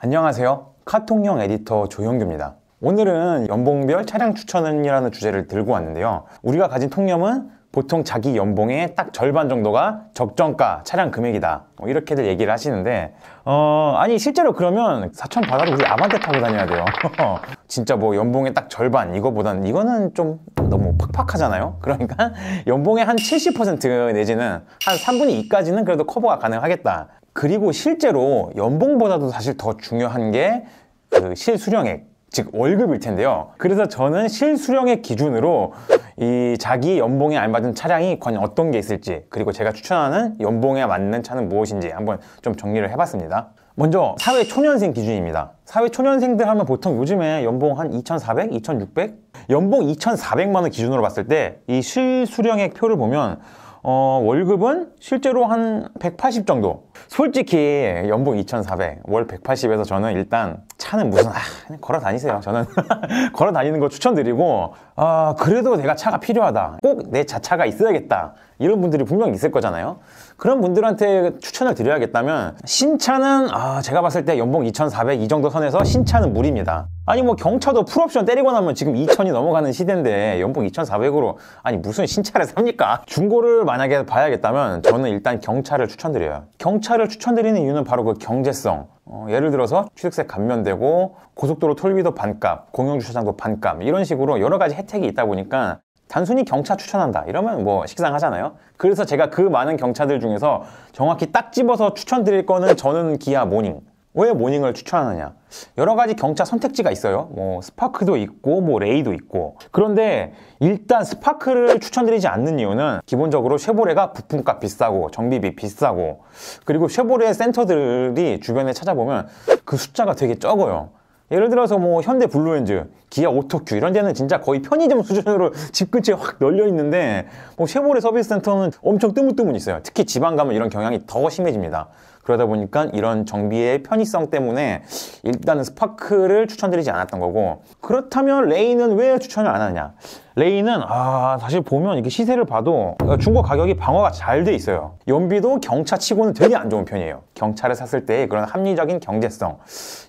안녕하세요. 카통형 에디터 조영규입니다. 오늘은 연봉별 차량 추천이라는 주제를 들고 왔는데요. 우리가 가진 통념은 보통 자기 연봉의 딱 절반 정도가 적정가 차량 금액이다. 뭐 이렇게들 얘기를 하시는데, 어, 아니, 실제로 그러면 4천 받아도 우리 아반떼 타고 다녀야 돼요. 진짜 뭐 연봉의 딱 절반, 이거보다는, 이거는 좀 너무 팍팍하잖아요. 그러니까 연봉의 한 70% 내지는 한 3분의 2까지는 그래도 커버가 가능하겠다. 그리고 실제로 연봉보다도 사실 더 중요한 게 그 실수령액. 즉 월급일 텐데요. 그래서 저는 실수령액 기준으로 이 자기 연봉에 알맞은 차량이 과연 어떤 게 있을지 그리고 제가 추천하는 연봉에 맞는 차는 무엇인지 한번 좀 정리를 해봤습니다. 먼저 사회 초년생 기준입니다. 사회 초년생들 하면 보통 요즘에 연봉 한 2,400, 2,600? 연봉 2,400만 원 기준으로 봤을 때 이 실수령액 표를 보면 어, 월급은 실제로 한 180 정도. 솔직히 연봉 2,400, 월 180에서 저는 일단 차는 무슨, 아, 그냥 걸어 다니세요. 저는 걸어 다니는 거 추천드리고, 아, 그래도 내가 차가 필요하다. 꼭 내 자차가 있어야겠다. 이런 분들이 분명 있을 거잖아요. 그런 분들한테 추천을 드려야겠다면, 신차는, 아, 제가 봤을 때 연봉 2,400 이 정도 선에서 신차는 무리입니다. 아니 뭐 경차도 풀옵션 때리고 나면 지금 2천이 넘어가는 시대인데 연봉 2,400으로 아니 무슨 신차를 삽니까? 중고를 만약에 봐야겠다면 저는 일단 경차를 추천드려요. 경차 를 추천드리는 이유는 바로 그 경제성. 어, 예를 들어서 취득세 감면되고 고속도로 톨비도 반값, 공영주차장도 반값 이런 식으로 여러 가지 혜택이 있다 보니까 단순히 경차 추천한다. 이러면 뭐 식상하잖아요. 그래서 제가 그 많은 경차들 중에서 정확히 딱 집어서 추천드릴 거는 저는 기아 모닝 왜 모닝을 추천하느냐? 여러 가지 경차 선택지가 있어요. 뭐 스파크도 있고 뭐 레이도 있고. 그런데 일단 스파크를 추천드리지 않는 이유는 기본적으로 쉐보레가 부품값 비싸고 정비비 비싸고 그리고 쉐보레 센터들이 주변에 찾아보면 그 숫자가 되게 적어요. 예를 들어서 뭐 현대 블루핸즈, 기아 오토큐 이런 데는 진짜 거의 편의점 수준으로 집 근처에 확 널려 있는데 뭐 쉐보레 서비스 센터는 엄청 뜨문뜨문 있어요. 특히 지방 가면 이런 경향이 더 심해집니다. 그러다 보니까 이런 정비의 편의성 때문에 일단은 스파크를 추천드리지 않았던 거고 그렇다면 레이는 왜 추천을 안 하느냐? 레이는 아 사실 보면 이렇게 시세를 봐도 중고 가격이 방어가 잘 돼 있어요. 연비도 경차 치고는 되게 안 좋은 편이에요. 경차를 샀을 때 그런 합리적인 경제성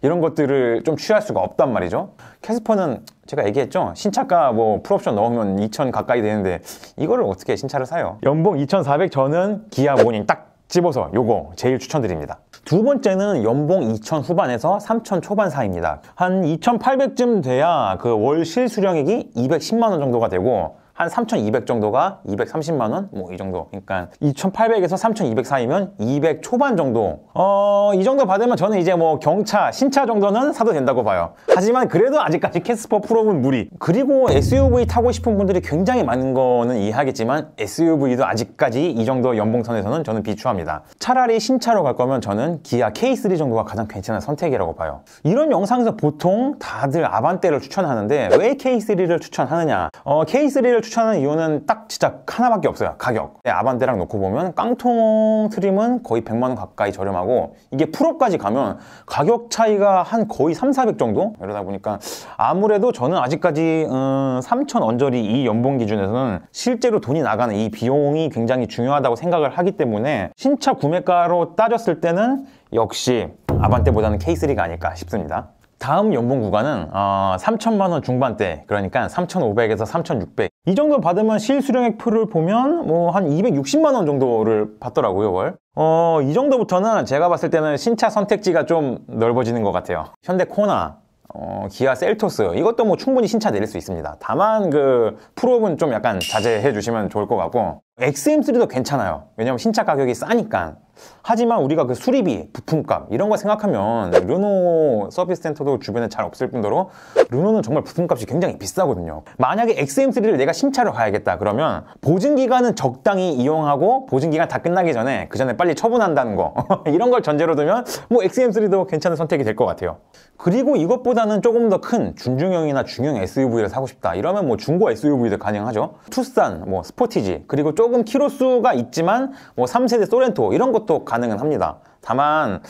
이런 것들을 좀 취할 수가 없단 말이죠. 캐스퍼는 제가 얘기했죠? 신차가 뭐 풀옵션 넣으면 2천 가까이 되는데 이거를 어떻게 신차를 사요? 연봉 2,400 저는 기아 모닝 딱 집어서 요거 제일 추천드립니다. 두 번째는 연봉 2천 후반에서 3천 초반 사이입니다. 한 2,800쯤 돼야 그 월 실수령액이 210만 원 정도가 되고 한 3,200 정도가 230만 원? 뭐 이 정도. 그러니까 2,800에서 3,200 사이면 200 초반 정도. 어, 이 정도 받으면 저는 이제 뭐 경차, 신차 정도는 사도 된다고 봐요. 하지만 그래도 아직까지 캐스퍼 풀옵은 무리. 그리고 SUV 타고 싶은 분들이 굉장히 많은 거는 이해하겠지만 SUV도 아직까지 이 정도 연봉선에서는 저는 비추합니다. 차라리 신차로 갈 거면 저는 기아 K3 정도가 가장 괜찮은 선택이라고 봐요. 이런 영상에서 보통 다들 아반떼를 추천하는데 왜 K3를 추천하느냐? 어, K3를 추천 하는 이유는 딱 진짜 하나밖에 없어요. 가격. 네, 아반떼랑 놓고 보면 깡통 트림은 거의 100만 원 가까이 저렴하고 이게 풀업까지 가면 가격 차이가 한 거의 3, 400 정도? 이러다 보니까 아무래도 저는 아직까지 음, 3천 언저리 이 연봉 기준에서는 실제로 돈이 나가는 이 비용이 굉장히 중요하다고 생각을 하기 때문에 신차 구매가로 따졌을 때는 역시 아반떼보다는 K3가 아닐까 싶습니다. 다음 연봉 구간은 어, 3천만 원 중반대 그러니까 3,500에서 3,600 이 정도 받으면 실수령액 표를 보면 뭐 한 260만 원 정도를 받더라고요 월. 어, 이 정도부터는 제가 봤을 때는 신차 선택지가 좀 넓어지는 것 같아요. 현대 코나 어, 기아 셀토스 이것도 뭐 충분히 신차 내릴 수 있습니다. 다만 그 프로는 좀 약간 자제해 주시면 좋을 것 같고 XM3도 괜찮아요. 왜냐면 신차 가격이 싸니까. 하지만 우리가 그 수리비, 부품값 이런 거 생각하면 르노 서비스 센터도 주변에 잘 없을 뿐더러 르노는 정말 부품값이 굉장히 비싸거든요. 만약에 XM3를 내가 신차로 가야겠다 그러면 보증 기간은 적당히 이용하고 보증 기간 다 끝나기 전에 그 전에 빨리 처분한다는 거 이런 걸 전제로 두면 뭐 XM3도 괜찮은 선택이 될 것 같아요. 그리고 이것보다는 조금 더 큰 준중형이나 중형 SUV를 사고 싶다 이러면 뭐 중고 SUV도 가능하죠. 투싼, 뭐 스포티지 그리고 조금 키로수가 있지만 뭐 3세대 소렌토 이런 것도 가능은 합니다. 다만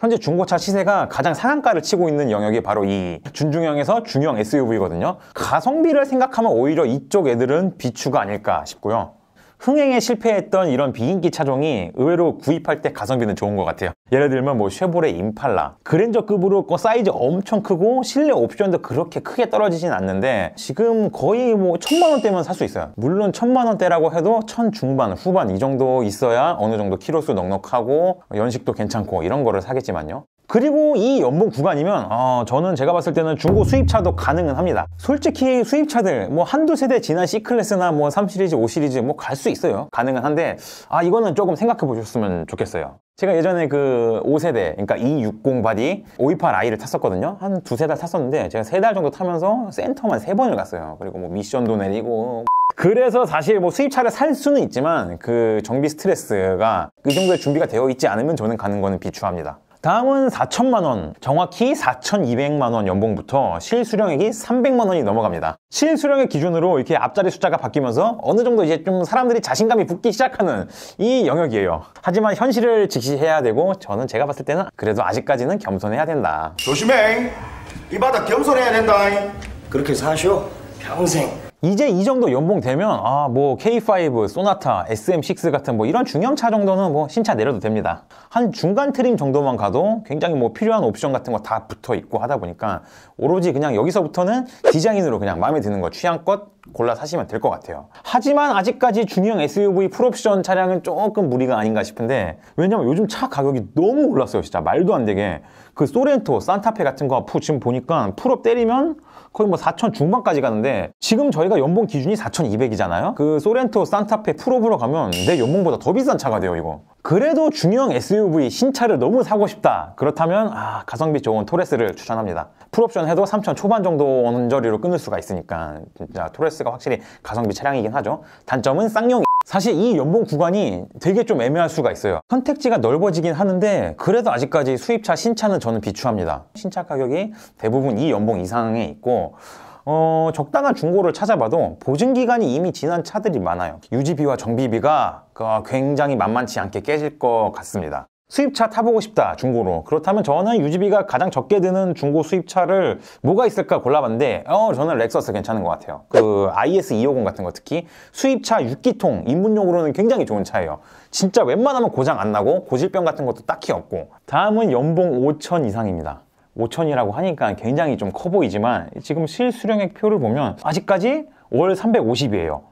현재 중고차 시세가 가장 상한가를 치고 있는 영역이 바로 이 준중형에서 중형 SUV거든요. 가성비를 생각하면 오히려 이쪽 애들은 비추가 아닐까 싶고요. 흥행에 실패했던 이런 비인기 차종이 의외로 구입할 때 가성비는 좋은 것 같아요. 예를 들면 뭐 쉐보레 임팔라 그랜저급으로 그 사이즈 엄청 크고 실내 옵션도 그렇게 크게 떨어지진 않는데 지금 거의 뭐 천만 원대면 살 수 있어요. 물론 천만 원대라고 해도 천 중반 후반 이 정도 있어야 어느 정도 키로수 넉넉하고 연식도 괜찮고 이런 거를 사겠지만요. 그리고 이 연봉 구간이면 어, 저는 제가 봤을 때는 중고 수입차도 가능은 합니다. 솔직히 수입차들 뭐 한두 세대 지난 C클래스나 뭐 3시리즈, 5시리즈 뭐 갈 수 있어요. 가능은 한데 아 이거는 조금 생각해 보셨으면 좋겠어요. 제가 예전에 그 5세대, 그러니까 E60 바디 528i를 탔었거든요. 한 두세 달 탔었는데 제가 세 달 정도 타면서 센터만 세 번을 갔어요. 그리고 뭐 미션도 내리고 그래서 사실 뭐 수입차를 살 수는 있지만 그 정비 스트레스가 그 정도의 준비가 되어 있지 않으면 저는 가는 거는 비추합니다. 다음은 4천만 원, 정확히 4,200만 원 연봉부터 실수령액이 300만 원이 넘어갑니다. 실수령액 기준으로 이렇게 앞자리 숫자가 바뀌면서 어느 정도 이제 좀 사람들이 자신감이 붙기 시작하는 이 영역이에요. 하지만 현실을 직시해야 되고 저는 제가 봤을 때는 그래도 아직까지는 겸손해야 된다. 조심해. 이 바닥 겸손해야 된다. 그렇게 사시오 평생 이제 이 정도 연봉 되면 아 뭐 K5, 소나타, SM6 같은 뭐 이런 중형차 정도는 뭐 신차 내려도 됩니다. 한 중간 트림 정도만 가도 굉장히 뭐 필요한 옵션 같은 거 다 붙어 있고 하다 보니까 오로지 그냥 여기서부터는 디자인으로 그냥 마음에 드는 거 취향껏 골라 사시면 될 것 같아요. 하지만 아직까지 중형 SUV 풀옵션 차량은 조금 무리가 아닌가 싶은데 왜냐면 요즘 차 가격이 너무 올랐어요. 진짜 말도 안 되게 그 소렌토, 싼타페 같은 거 지금 보니까 풀옵 때리면 거의 뭐 4천 중반까지 가는데 지금 저희가 연봉 기준이 4,200이잖아요. 그 소렌토, 싼타페 풀옵으로 가면 내 연봉보다 더 비싼 차가 돼요, 이거. 그래도 중형 SUV 신차를 너무 사고 싶다. 그렇다면 아, 가성비 좋은 토레스를 추천합니다. 풀옵션 해도 3천 초반 정도 언저리로 끊을 수가 있으니까 진짜 토레스가 확실히 가성비 차량이긴 하죠. 단점은 쌍용 사실 이 연봉 구간이 되게 좀 애매할 수가 있어요. 선택지가 넓어지긴 하는데 그래도 아직까지 수입차 신차는 저는 비추합니다. 신차 가격이 대부분 이 연봉 이상에 있고 어, 적당한 중고를 찾아봐도 보증 기간이 이미 지난 차들이 많아요. 유지비와 정비비가 그 굉장히 만만치 않게 깨질 것 같습니다. 수입차 타보고 싶다 중고로. 그렇다면 저는 유지비가 가장 적게 드는 중고 수입차를 뭐가 있을까 골라봤는데 어 저는 렉서스 괜찮은 것 같아요. 그 IS 250 같은 거 특히 수입차 6기통 입문용으로는 굉장히 좋은 차예요. 진짜 웬만하면 고장 안 나고 고질병 같은 것도 딱히 없고. 다음은 연봉 5천 이상입니다. 5천이라고 하니까 굉장히 좀 커 보이지만 지금 실수령액 표를 보면 아직까지 월 350이에요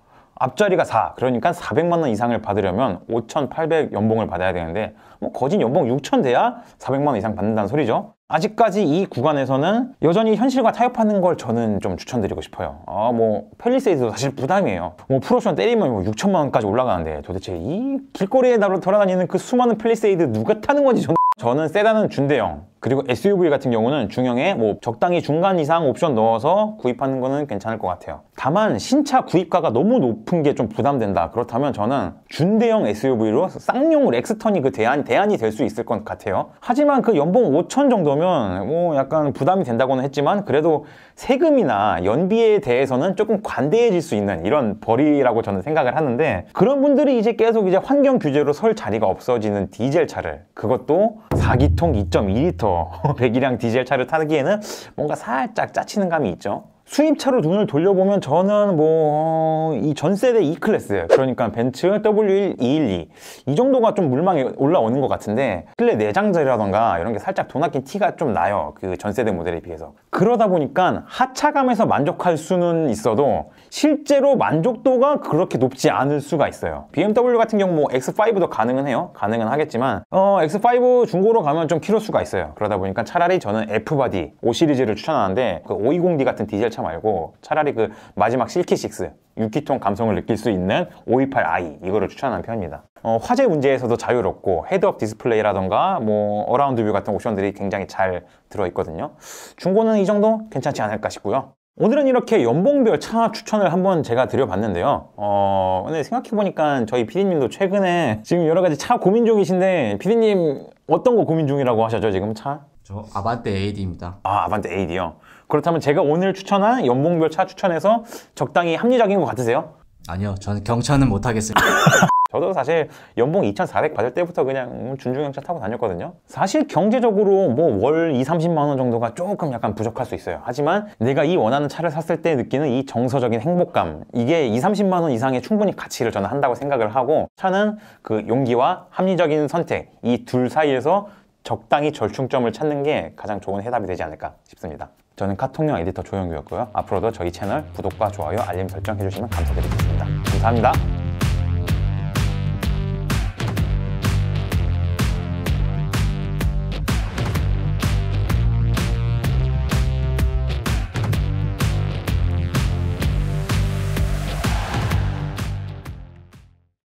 앞자리가 4 그러니까 400만 원 이상을 받으려면 5,800 연봉을 받아야 되는데 뭐 거진 연봉 6천 돼야 400만 원 이상 받는다는 소리죠. 아직까지 이 구간에서는 여전히 현실과 타협하는 걸 저는 좀 추천드리고 싶어요. 아 뭐 팰리세이드도 사실 부담이에요. 뭐 풀옵션 때리면 뭐 6천만 원까지 올라가는데 도대체 이 길거리에 돌아다니는 그 수많은 팰리세이드 누가 타는 건지 저는 저는 세단은 준대형 그리고 SUV 같은 경우는 중형에 뭐 적당히 중간 이상 옵션 넣어서 구입하는 거는 괜찮을 것 같아요. 다만 신차 구입가가 너무 높은 게 좀 부담된다. 그렇다면 저는 준대형 SUV로 쌍용 렉스턴이 그 대안, 대안이 될 수 있을 것 같아요. 하지만 그 연봉 5천 정도면 뭐 약간 부담이 된다고는 했지만 그래도 세금이나 연비에 대해서는 조금 관대해질 수 있는 이런 벌이라고 저는 생각을 하는데 그런 분들이 이제 계속 이제 환경 규제로 설 자리가 없어지는 디젤 차를 그것도 4기통 2.2리터 배기량 디젤 차를 타기에는 뭔가 살짝 짜치는 감이 있죠. 수입차로 눈을 돌려보면 저는 뭐 이 전세대 E클래스 그러니까 벤츠 W212 이 정도가 좀 물망에 올라오는 것 같은데 실내 내장재라던가 이런 게 살짝 돈 아낀 티가 좀 나요. 그 전세대 모델에 비해서. 그러다 보니까 하차감에서 만족할 수는 있어도 실제로 만족도가 그렇게 높지 않을 수가 있어요. BMW 같은 경우 뭐 X5도 가능은 해요. 가능은 하겠지만 어 X5 중고로 가면 좀 키로수가 있어요. 그러다 보니까 차라리 저는 F바디 5 시리즈를 추천하는데 그 520D 같은 디젤 차 말고 차라리 그 마지막 silky 6 6기통 감성을 느낄 수 있는 528i 이거를 추천하는 편입니다. 어, 화재 문제에서도 자유롭고 헤드업 디스플레이라던가 뭐 around view 같은 옵션들이 굉장히 잘 들어있거든요. 중고는 이 정도 괜찮지 않을까 싶고요. 오늘은 이렇게 연봉별 차 추천을 한번 제가 드려봤는데요. 어, 근데 생각해보니까 저희 피디님도 최근에 지금 여러 가지 차 고민 중이신데 피디님 어떤 거 고민 중이라고 하셨죠 지금 차? 저 아반떼 AD입니다. 아 아반떼 AD요 그렇다면 제가 오늘 추천한 연봉별 차 추천에서 적당히 합리적인 것 같으세요? 아니요, 저는 경차는 못하겠습니다. 저도 사실 연봉 2,400 받을 때부터 그냥 준중형차 타고 다녔거든요. 사실 경제적으로 뭐 월 2, 30만 원 정도가 조금 약간 부족할 수 있어요. 하지만 내가 이 원하는 차를 샀을 때 느끼는 이 정서적인 행복감 이게 2, 30만 원 이상의 충분히 가치를 저는 한다고 생각을 하고 차는 그 용기와 합리적인 선택 이 둘 사이에서 적당히 절충점을 찾는 게 가장 좋은 해답이 되지 않을까 싶습니다. 저는 카통령 에디터 조영규였고요. 앞으로도 저희 채널 구독과 좋아요, 알림 설정 해주시면 감사드리겠습니다. 감사합니다.